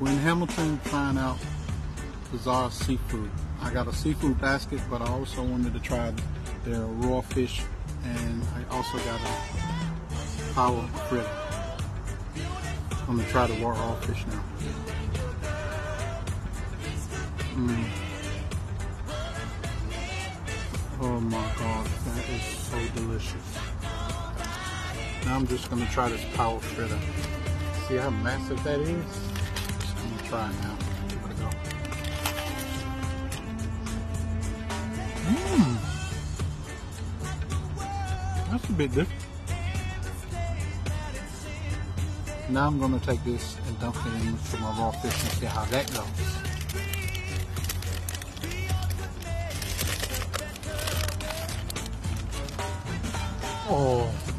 We're in Hamilton trying out Bazaar Seafood. I got a seafood basket, but I also wanted to try their raw fish, and I also got a paua fritter. I'm gonna try the raw fish now. Mm. Oh my god, that is so delicious. Now I'm just gonna try this paua fritter. See how massive that is? Just gonna try it now. Give it a go. Mmm. That's a bit different. Now I'm gonna take this and dump it into my raw fish and see how that goes. Oh.